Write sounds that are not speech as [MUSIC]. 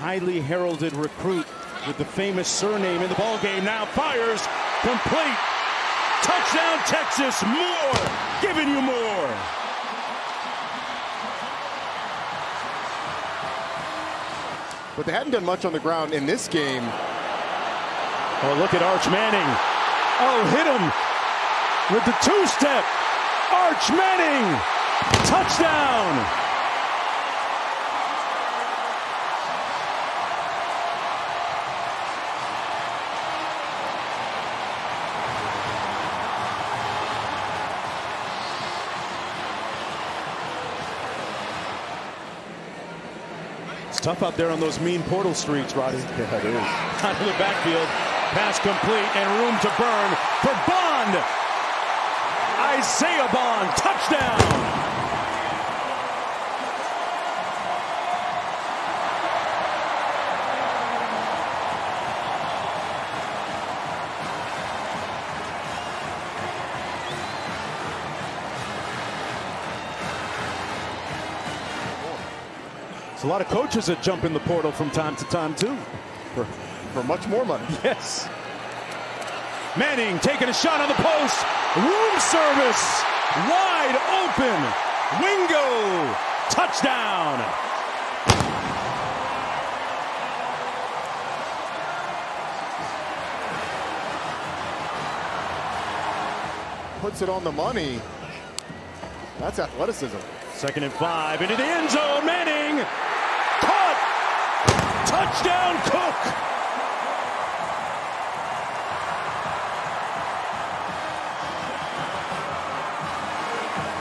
highly heralded recruit with the famous surname in the ball game now fires complete. Touchdown Texas, more, giving you more. But they hadn't done much on the ground in this game. Oh, look at Arch Manning. Oh, hit him with the two-step. Arch Manning, touchdown. It's tough out there on those mean portal streets, Roddy. [LAUGHS] Yeah, it is. Out of the backfield. Pass complete and room to burn for Bond. Isaiah Bond, touchdown. There's a lot of coaches that jump in the portal from time to time, too. For, for much more money. Yes. Manning taking a shot on the post. Room service. Wide open. Wingo. Touchdown. Puts it on the money. That's athleticism. Second and five into the end zone. Manning. Touchdown, Cook.